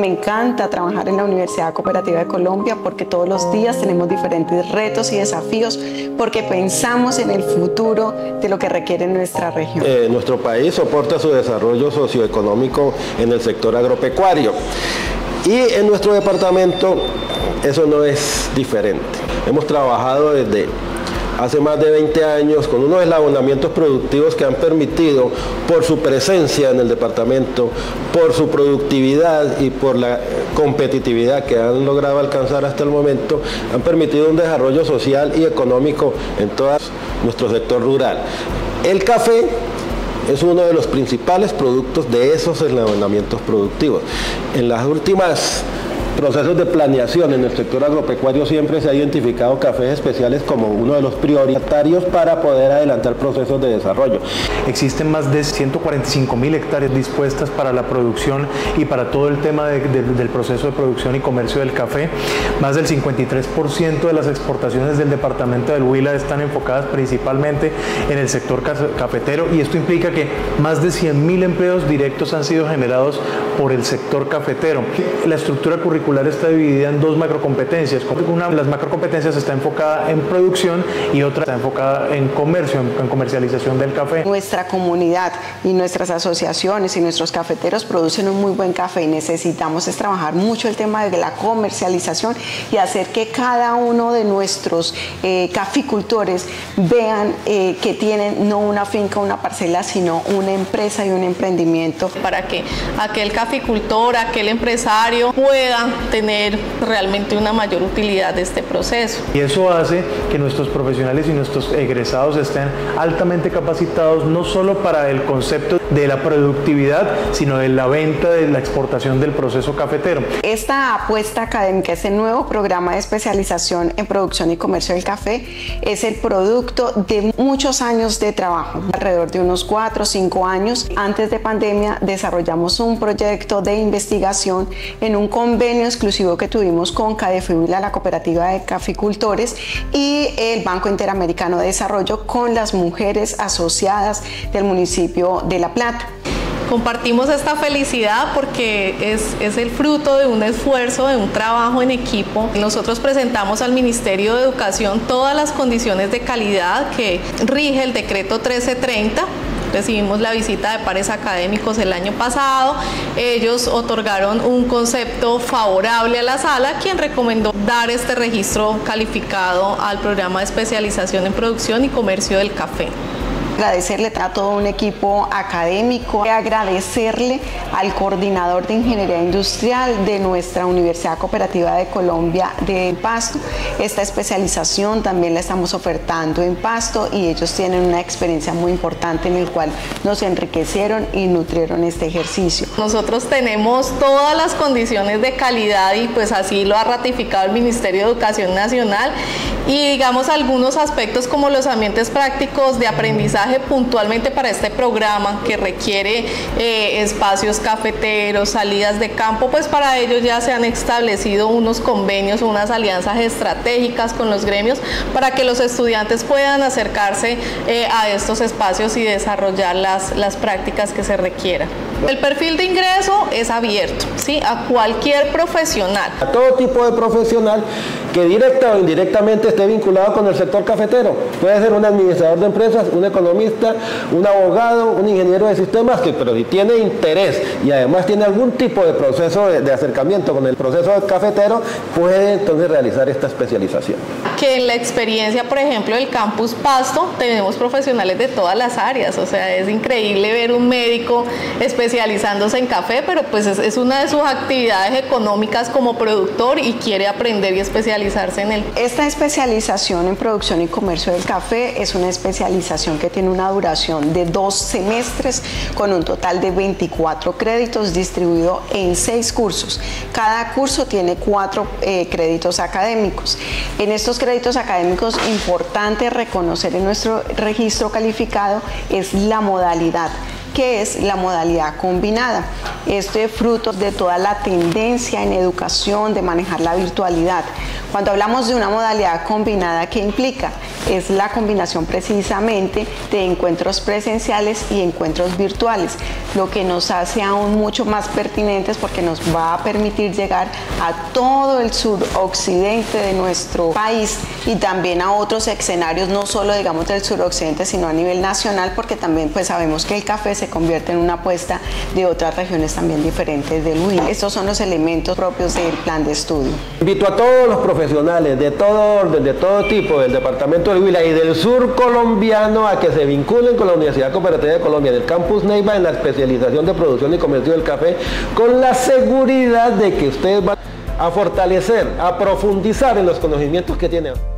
Me encanta trabajar en la Universidad Cooperativa de Colombia porque todos los días tenemos diferentes retos y desafíos porque pensamos en el futuro de lo que requiere nuestra región. Eh, nuestro país soporta su desarrollo socioeconómico en el sector agropecuario y en nuestro departamento eso no es diferente. Hemos trabajado desde hace más de 20 años con unos eslabonamientos productivos que han permitido, por su presencia en el departamento, por su productividad y por la competitividad que han logrado alcanzar hasta el momento, han permitido un desarrollo social y económico en todo nuestro sector rural. El café es uno de los principales productos de esos eslabonamientos productivos. En las últimas procesos de planeación en el sector agropecuario siempre se ha identificado cafés especiales como uno de los prioritarios para poder adelantar procesos de desarrollo. Existen más de 145 mil hectáreas dispuestas para la producción y para todo el tema del proceso de producción y comercio del café. Más del 53% de las exportaciones del departamento del Huila están enfocadas principalmente en el sector cafetero y esto implica que más de 100 mil empleos directos han sido generados por el sector cafetero. La estructura curricular está dividida en dos macrocompetencias. Una de las macrocompetencias está enfocada en producción y otra está enfocada en comercio, en comercialización del café. Nuestra comunidad y nuestras asociaciones y nuestros cafeteros producen un muy buen café y necesitamos es trabajar mucho el tema de la comercialización y hacer que cada uno de nuestros eh, caficultores vean eh, que tienen no una finca, una parcela, sino una empresa y un emprendimiento. Para que aquel caficultor, aquel empresario pueda tener realmente una mayor utilidad de este proceso. Y eso hace que nuestros profesionales y nuestros egresados estén altamente capacitados no solo para el concepto de la productividad, sino de la venta, de la exportación del proceso cafetero. Esta apuesta académica, este nuevo programa de especialización en producción y comercio del café, es el producto de muchos años de trabajo, alrededor de unos 4 o 5 años. Antes de pandemia desarrollamos un proyecto de investigación en un convenio exclusivo que tuvimos con Cadefibula, la cooperativa de caficultores, y el Banco Interamericano de Desarrollo con las mujeres asociadas del municipio de La Plata. Compartimos esta felicidad porque es, es, el fruto de un esfuerzo, de un trabajo en equipo. Nosotros presentamos al Ministerio de Educación todas las condiciones de calidad que rige el decreto 1330 Recibimos la visita de pares académicos el año pasado. Ellos otorgaron un concepto favorable a la sala, quien recomendó dar este registro calificado al programa de especialización en producción y comercio del café agradecerle a todo un equipo académico, agradecerle al coordinador de Ingeniería Industrial de nuestra Universidad Cooperativa de Colombia de Pasto. Esta especialización también la estamos ofertando en Pasto y ellos tienen una experiencia muy importante en el cual nos enriquecieron y nutrieron este ejercicio. Nosotros tenemos todas las condiciones de calidad y pues así lo ha ratificado el Ministerio de Educación Nacional y digamos algunos aspectos como los ambientes prácticos de aprendizaje puntualmente para este programa que requiere eh, espacios cafeteros, salidas de campo, pues para ello ya se han establecido unos convenios, unas alianzas estratégicas con los gremios para que los estudiantes puedan acercarse eh, a estos espacios y desarrollar las, las prácticas que se requieran. El perfil de ingreso es abierto, ¿sí? A cualquier profesional. A todo tipo de profesional que directa o indirectamente esté vinculado con el sector cafetero. Puede ser un administrador de empresas, un economista, un abogado, un ingeniero de sistemas, que pero si tiene interés y además tiene algún tipo de proceso de, acercamiento con el proceso cafetero, puede entonces realizar esta especialización. Que en la experiencia, por ejemplo, del campus Pasto, tenemos profesionales de todas las áreas, o sea, es increíble ver un médico especializándose en café, pero pues es, una de sus actividades económicas como productor y quiere aprender y especializarse en él. Esta especialización en producción y comercio del café es una especialización que tiene una duración de dos semestres con un total de 24 créditos distribuido en seis cursos. Cada curso tiene cuatro eh, créditos académicos. En estos créditos académicos, importante reconocer en nuestro registro calificado es la modalidad que es la modalidad combinada. Esto es fruto de toda la tendencia en educación de manejar la virtualidad. Cuando hablamos de una modalidad combinada, ¿qué implica? Es la combinación precisamente de encuentros presenciales y encuentros virtuales, lo que nos hace aún mucho más pertinentes porque nos va a permitir llegar a todo el suroccidente de nuestro país y también a otros escenarios, no solo digamos del suroccidente, sino a nivel nacional, porque también pues sabemos que el café se convierte en una apuesta de otras regiones también diferentes del Huila. Estos son los elementos propios del plan de estudio. Invito a todos los profesionales de todo orden, de todo tipo, del departamento del Huila y del sur colombiano a que se vinculen con la Universidad Cooperativa de Colombia del campus Neiva en la especialización de producción y comercio del café con la seguridad de que ustedes van a fortalecer, a profundizar en los conocimientos que tienen.